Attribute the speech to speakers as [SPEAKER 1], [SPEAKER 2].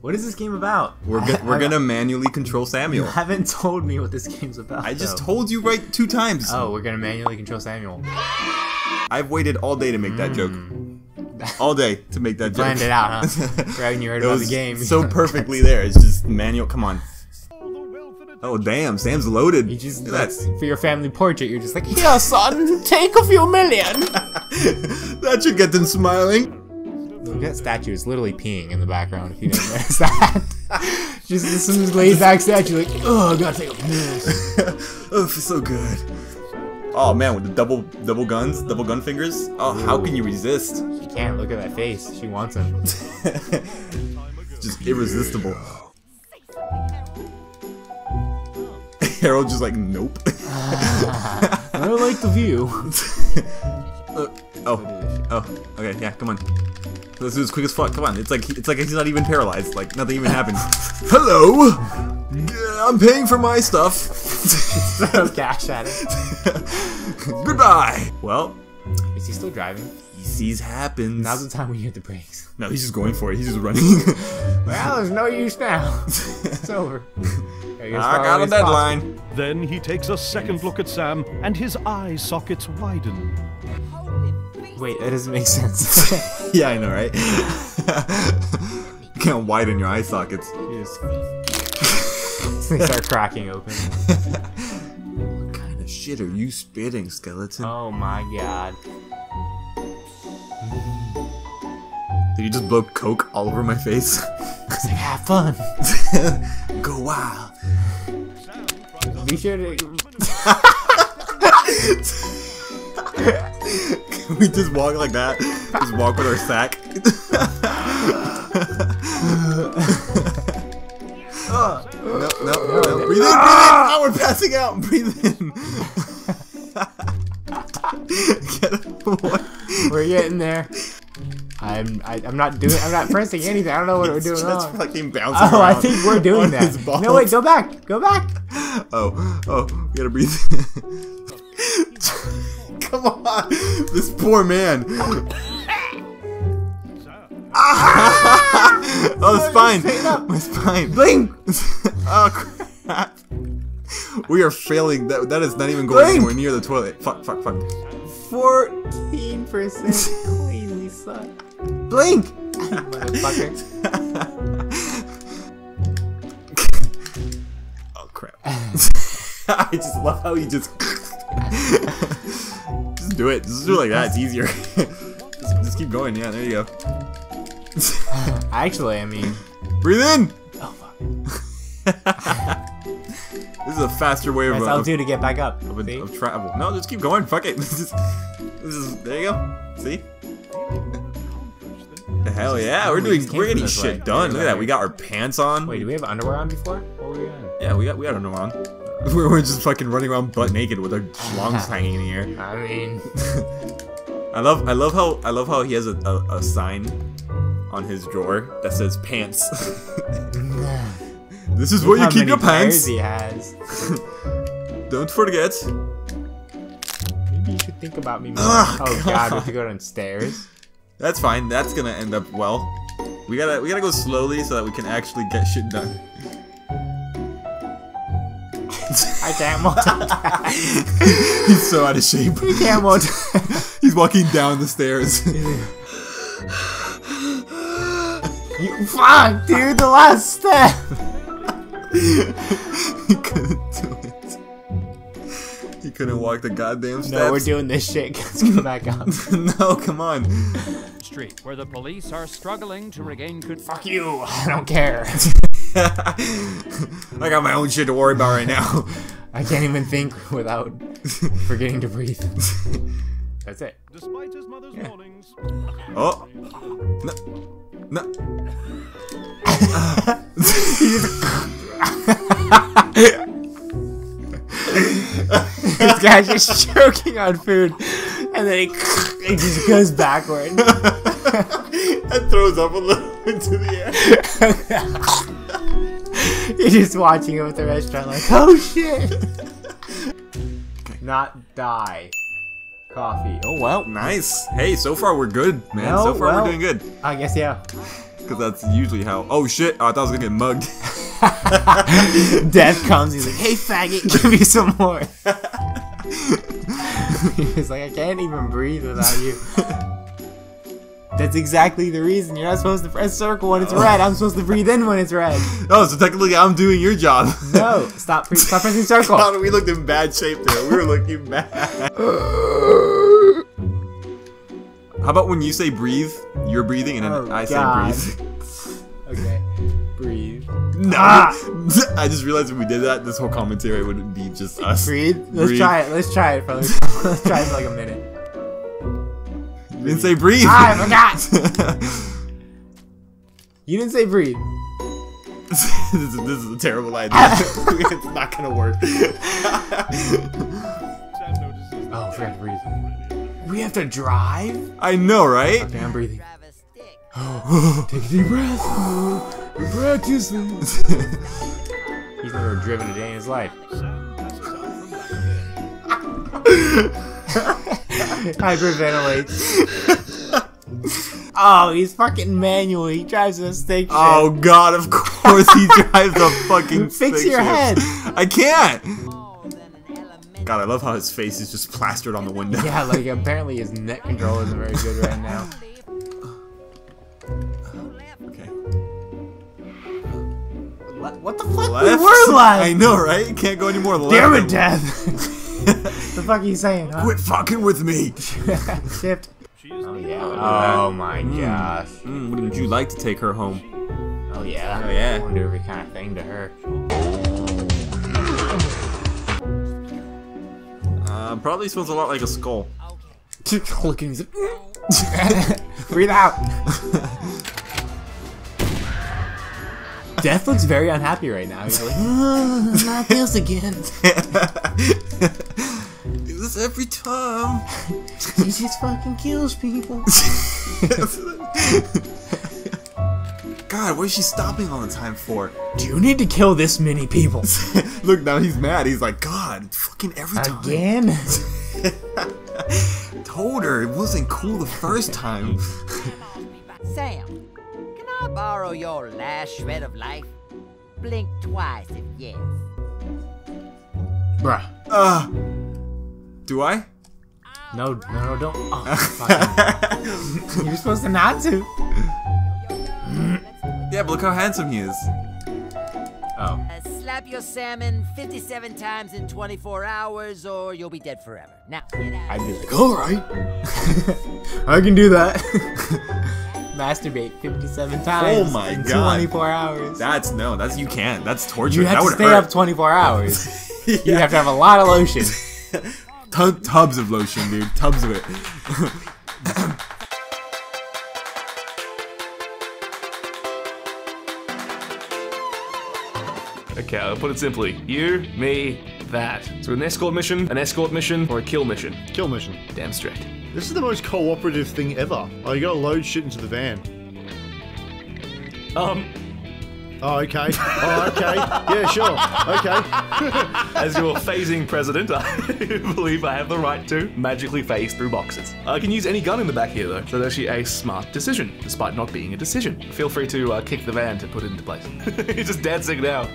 [SPEAKER 1] What is this game about?
[SPEAKER 2] We're go- we're
[SPEAKER 1] I-
[SPEAKER 2] gonna manually control
[SPEAKER 1] You
[SPEAKER 2] Samuel.
[SPEAKER 1] haven't told me what this game's about.
[SPEAKER 2] I just
[SPEAKER 1] though.
[SPEAKER 2] told you right two times.
[SPEAKER 1] Oh, we're gonna manually control Samuel.
[SPEAKER 2] I've waited all day to make that joke. Hmm. All day to make that joke.
[SPEAKER 1] Planned it out, huh? right when you heard
[SPEAKER 2] It
[SPEAKER 1] about the game.
[SPEAKER 2] so perfectly there. It's just manual. Come on. Oh damn, Sam's loaded.
[SPEAKER 1] You just that's for your family portrait. You're just like, here, son, take a few million.
[SPEAKER 2] that should get them smiling.
[SPEAKER 1] That statue is literally peeing in the background. If you didn't notice that, just some laid back statue, like, oh, I gotta take a piss.
[SPEAKER 2] oh, feels so good. Oh man, with the double double guns, double gun fingers. Oh, how can you resist?
[SPEAKER 1] She can't look at that face. She wants him.
[SPEAKER 2] just irresistible. Harold just like nope.
[SPEAKER 1] I don't like the view.
[SPEAKER 2] Uh, oh, oh, okay, yeah, come on. Let's do this quick as fuck. Come on, it's like it's like he's not even paralyzed. Like nothing even happened. Hello, Yeah, I'm paying for my stuff.
[SPEAKER 1] Throws cash at it.
[SPEAKER 2] Goodbye. Well,
[SPEAKER 1] Is he still driving?
[SPEAKER 2] he sees happens.
[SPEAKER 1] Now's the time we hit the brakes.
[SPEAKER 2] no, he's just going for it. He's just running.
[SPEAKER 1] Well, there's no use now. It's over. Gotta get as
[SPEAKER 2] I got a
[SPEAKER 1] as
[SPEAKER 2] deadline.
[SPEAKER 3] Then he takes a second look at Sam, and his eye sockets widen.
[SPEAKER 1] Wait, that doesn't make sense.
[SPEAKER 2] Yeah, I know, right? you can't widen your eye sockets.
[SPEAKER 1] You just- they start cracking open.
[SPEAKER 2] What kind of shit are you spitting, skeleton?
[SPEAKER 1] Oh my god.
[SPEAKER 2] Did you just blow coke all over my face?
[SPEAKER 1] It's like, have fun.
[SPEAKER 2] Go wild.
[SPEAKER 1] Be sure to.
[SPEAKER 2] We just walk like that? Just walk with our sack? no, no, no. Breathe in, breathe in! Oh, we're passing out! Breathe in! Get what?
[SPEAKER 1] We're getting there. I'm. I, I'm not doing. I'm not pressing anything. I don't know what we're doing
[SPEAKER 2] just fucking bouncing
[SPEAKER 1] Oh, I think we're doing that. No, wait. Go back. Go back.
[SPEAKER 2] Oh, oh, we gotta breathe. Come on, this poor man. Ah! oh, the spine. My spine.
[SPEAKER 1] Blink.
[SPEAKER 2] oh crap. We are failing. That that is not even going
[SPEAKER 1] Blink.
[SPEAKER 2] anywhere near the toilet. Fuck, fuck, fuck.
[SPEAKER 1] Fourteen percent cleanly suck. Blink. Motherfucker.
[SPEAKER 2] Oh crap. I just love how he just. Just do it. Just do it like that. It's easier. just, just keep going. Yeah, there you go.
[SPEAKER 1] Actually, I mean.
[SPEAKER 2] Breathe in.
[SPEAKER 1] Oh fuck.
[SPEAKER 2] This is a faster way of,
[SPEAKER 1] Press
[SPEAKER 2] of,
[SPEAKER 1] L2 to get back up.
[SPEAKER 2] of,
[SPEAKER 1] See?
[SPEAKER 2] of travel. No, just keep going. Fuck it. This is, this is there you go. See? Hell yeah, we're doing we're getting shit
[SPEAKER 1] way.
[SPEAKER 2] done. Look at that. We got our pants on.
[SPEAKER 1] Wait, do we have underwear on before? What were we doing?
[SPEAKER 2] Yeah, we got we got them on. We're, just fucking running around butt naked with our schlongs hanging in the air.
[SPEAKER 1] I mean,
[SPEAKER 2] I love I love how I love how he has a, a, a sign on his drawer that says pants. this is where you keep your pants.
[SPEAKER 1] he has.
[SPEAKER 2] Don't forget.
[SPEAKER 1] Maybe you should think about me more.
[SPEAKER 2] Ugh,
[SPEAKER 1] oh god, we have to go downstairs.
[SPEAKER 2] That's fine. That's gonna end up well. We gotta we gotta go slowly so that we can actually get shit done.
[SPEAKER 1] I can't multitask.
[SPEAKER 2] He's so out of shape.
[SPEAKER 1] He can't multitask.
[SPEAKER 2] He's walking down the stairs.
[SPEAKER 1] You, fuck, dude, the last step.
[SPEAKER 2] he couldn't do it. He couldn't walk the goddamn steps.
[SPEAKER 1] No, we're doing this shit. Let's go back up.
[SPEAKER 2] no, come on.
[SPEAKER 4] Street, where the police are struggling to regain control.
[SPEAKER 1] Fuck you. I don't care.
[SPEAKER 2] I got my own shit to worry about right now.
[SPEAKER 1] I can't even think without forgetting to breathe. That's it.
[SPEAKER 3] Despite his mother's warnings,
[SPEAKER 2] Oh. No. No.
[SPEAKER 1] This guy's just choking on food, and then he, he just goes backward.
[SPEAKER 2] and throws up a little into the air.
[SPEAKER 1] You're just watching him at the restaurant, like, oh shit. Not die. Coffee. Oh well.
[SPEAKER 2] Nice. Hey, so far we're good, man.
[SPEAKER 1] No,
[SPEAKER 2] so oh, far
[SPEAKER 1] well-
[SPEAKER 2] we're doing good.
[SPEAKER 1] I guess yeah.
[SPEAKER 2] Because that's usually how. Oh shit! I thought I was gonna get mugged.
[SPEAKER 1] Death comes. He's like, "Hey, faggot, give me some more." he's like, "I can't even breathe without you." That's exactly the reason you're not supposed to press circle when it's red. I'm supposed to breathe in when it's red.
[SPEAKER 2] oh, so technically I'm doing your job.
[SPEAKER 1] No, stop, pre- stop pressing circle.
[SPEAKER 2] God, we looked in bad shape there. We were looking bad. How about when you say breathe, you're breathing, and then
[SPEAKER 1] Oh,
[SPEAKER 2] I
[SPEAKER 1] God.
[SPEAKER 2] say breathe?
[SPEAKER 1] Okay, breathe.
[SPEAKER 2] Nah,
[SPEAKER 1] Ah!
[SPEAKER 2] I just realized if we did that, this whole commentary would be just us.
[SPEAKER 1] Breathe. Let's
[SPEAKER 2] Breathe.
[SPEAKER 1] try it. Let's try it for like, let's try it for like a minute.
[SPEAKER 2] You didn't say breathe.
[SPEAKER 1] Ah, I forgot. You didn't say breathe.
[SPEAKER 2] this, is, this is a terrible idea. it's not gonna work.
[SPEAKER 1] Oh, I forgot to breathe. We have to drive.
[SPEAKER 2] I know, right?
[SPEAKER 1] Okay, I'm breathing.
[SPEAKER 5] Drive a stick.
[SPEAKER 1] Take a deep breath. We're practicing. He's never driven a day in his life. Hyperventilates. oh, he's fucking manual. He drives a steak shift.
[SPEAKER 2] Oh god, of course he drives a fucking stick.
[SPEAKER 1] Fix
[SPEAKER 2] stick
[SPEAKER 1] your
[SPEAKER 2] shift.
[SPEAKER 1] head.
[SPEAKER 2] I can't.
[SPEAKER 5] More than an elementary.
[SPEAKER 2] God, I love how his face is just plastered on the window.
[SPEAKER 1] Yeah, like apparently his neck control isn't very good right now.
[SPEAKER 2] Okay.
[SPEAKER 1] What, what the fuck?
[SPEAKER 2] Left.
[SPEAKER 1] We were live.
[SPEAKER 2] I know, right? You can't go any more left.
[SPEAKER 1] Damn it,
[SPEAKER 2] than-
[SPEAKER 1] Death. the fuck are you saying, huh?
[SPEAKER 2] Quit fucking with me.
[SPEAKER 1] Shift.
[SPEAKER 3] She
[SPEAKER 1] Oh yeah. Oh my gosh.
[SPEAKER 2] Mm, would you like to take her home?
[SPEAKER 1] Oh yeah.
[SPEAKER 2] Oh, yeah.
[SPEAKER 1] I wanna do every kind of thing to her.
[SPEAKER 2] Uh, probably smells a lot like a skull.
[SPEAKER 1] Looking. Breathe out. Death looks very unhappy right now. He's like, "Ah, not this again.
[SPEAKER 2] Do this every time.
[SPEAKER 1] He just fucking kills people.
[SPEAKER 2] God, what is she stopping all the time for?
[SPEAKER 1] Do you need to kill this many people
[SPEAKER 2] Look, now he's mad. He's like, God, fucking every time.
[SPEAKER 1] again?
[SPEAKER 2] Told her it wasn't cool the first time.
[SPEAKER 5] Sam, can I borrow your last shred of life? Blink twice if yes.
[SPEAKER 1] Bruh.
[SPEAKER 2] Uh, do I?
[SPEAKER 1] No, no, no, don't. Oh, fucking. You're supposed to not to.
[SPEAKER 2] Yeah, but look how handsome he is.
[SPEAKER 1] Oh.
[SPEAKER 5] Uh, slap your salmon 57 times in 24 hours or you'll be dead forever. Now.
[SPEAKER 1] I'd be like, alright. I can do that. Masturbate 57 times
[SPEAKER 2] Oh my
[SPEAKER 1] in
[SPEAKER 2] God.
[SPEAKER 1] 24 hours.
[SPEAKER 2] That's no, that's you can't. That's torture.
[SPEAKER 1] you
[SPEAKER 2] that
[SPEAKER 1] have to
[SPEAKER 2] would
[SPEAKER 1] stay
[SPEAKER 2] hurt.
[SPEAKER 1] up 24 hours. You have to have a lot of lotion.
[SPEAKER 2] Tu- tubs of lotion, dude. Tubs of it.
[SPEAKER 6] Okay, I'll put it simply. You, me, that. So an escort mission, an escort mission, or a kill mission.
[SPEAKER 7] Kill mission.
[SPEAKER 6] Damn straight.
[SPEAKER 7] This is the most cooperative thing ever. Oh, you gotta load shit into the van.
[SPEAKER 6] Um,
[SPEAKER 7] Oh, okay. Oh, okay. Yeah, sure. Okay.
[SPEAKER 6] as your phasing president, I believe I have the right to magically phase through boxes. I can use any gun in the back here, though, so that's actually a smart decision, despite not being a decision. Feel free to uh, kick the van to put it into place. He's just dancing now.